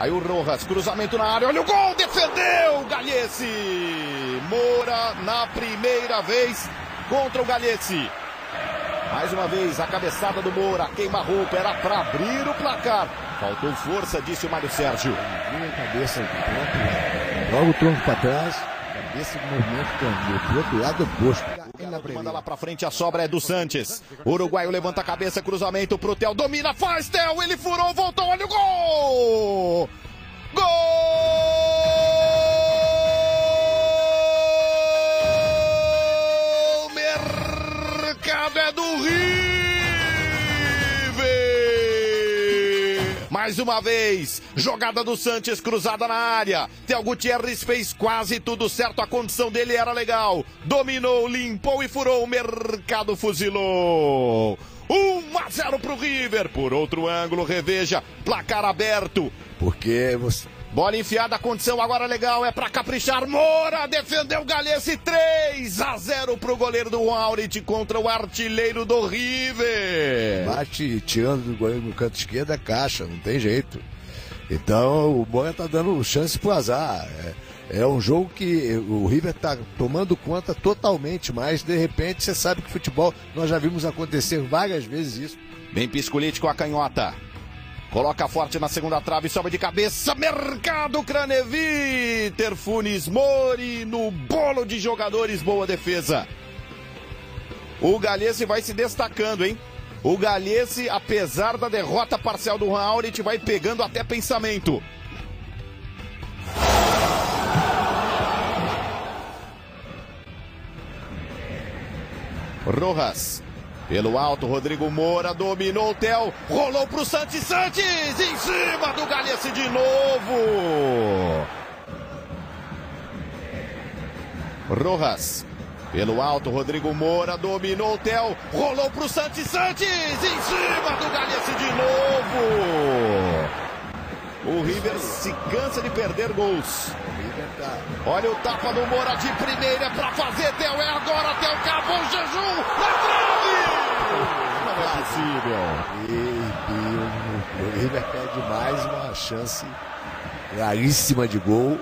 Aí o Rojas, cruzamento na área, olha o gol, defendeu Galhesse. Moura na primeira vez contra o Galhesse. Mais uma vez, a cabeçada do Moura, queima-roupa, era para abrir o placar. Faltou força, disse o Mário Sérgio. a cabeça logo o tronco para trás, de movimento câmbio, pro outro lado oposto. Manda lá pra frente, a sobra é do Sanches. Uruguaio levanta a cabeça, cruzamento pro Theo, domina, faz Theo, ele furou, voltou, olha o gol! Gol! Mais uma vez, jogada do Sanches cruzada na área. Theo Gutierrez fez quase tudo certo, a condição dele era legal. Dominou, limpou e furou, o mercado fuzilou. 1 a 0 pro River. Por outro ângulo, reveja, placar aberto. Porque você Bola enfiada, condição agora legal, é para caprichar. Moura defendeu o Galhesse 3 a 0 pro goleiro do Aurit contra o artilheiro do River. Bate tirando do goleiro no canto esquerdo é caixa, não tem jeito. Então o Moura tá dando chance pro azar. É, é um jogo que o River tá tomando conta totalmente, mas de repente você sabe que futebol nós já vimos acontecer várias vezes isso. Bem piscolite com a canhota. Coloca forte na segunda trave, sobe de cabeça, Mercado Craneviter, Funes Mori no bolo de jogadores, boa defesa. O Galhesse vai se destacando, hein? O Galhesse, apesar da derrota parcial do Raurit, vai pegando até pensamento. Rojas pelo alto, Rodrigo Moura dominou o Theo, rolou pro Santos Santos em cima do Galhesse de novo. Rojas, pelo alto, Rodrigo Moura dominou o Theo, rolou pro Santos Santos em cima do Galhesse de novo. O River se cansa de perder gols. Olha o tapa do Moura de primeira para fazer Theo. É agora, Theo acabou o jejum na trave! Não é possível. E, e o, o River perde mais uma chance claríssima de gol.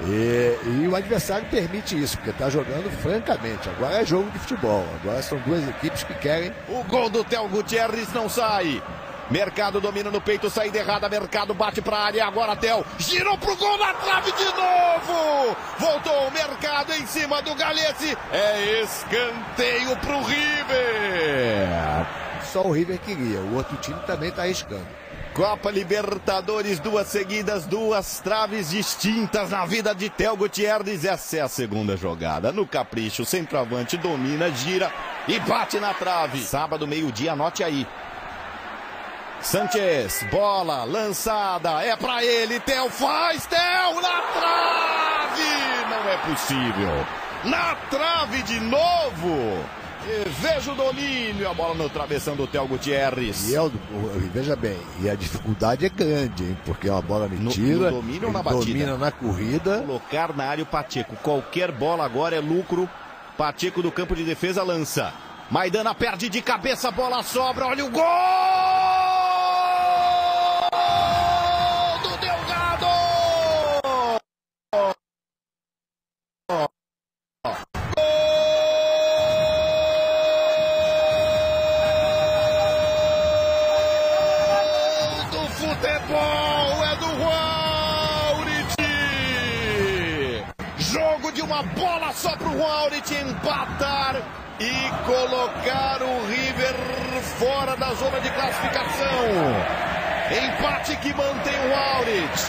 E, e, o adversário permite isso, porque está jogando francamente. Agora é jogo de futebol. Agora são duas equipes que querem. O gol do Theo Gutierrez não sai. Mercado domina no peito, saída errada, Mercado bate para a área, agora Tel, girou pro gol na trave de novo! Voltou o Mercado em cima do Galhesse, é escanteio pro River! Só o River queria, o outro time também está arriscando. Copa Libertadores, duas seguidas, duas traves distintas na vida de Tel Gutierrez. Essa é a segunda jogada. No capricho, o centroavante domina, gira e bate na trave. Sábado, meio-dia, anote aí. Sanchez, bola lançada, é para ele, Theo faz, Theo na trave! Não é possível. Na trave de novo. E veja o domínio, a bola no travessão do Theo Gutierrez. E é o, veja bem, e a dificuldade é grande, hein? Porque é uma bola mentira. No, no domínio ou na batida? Domina na corrida. Colocar na área o Pacheco. Qualquer bola agora é lucro. Pacheco do campo de defesa lança. Maidana perde de cabeça, bola sobra, olha o gol! Uma bola só para o Juaurit empatar e colocar o River fora da zona de classificação. Empate que mantém o Juaurit.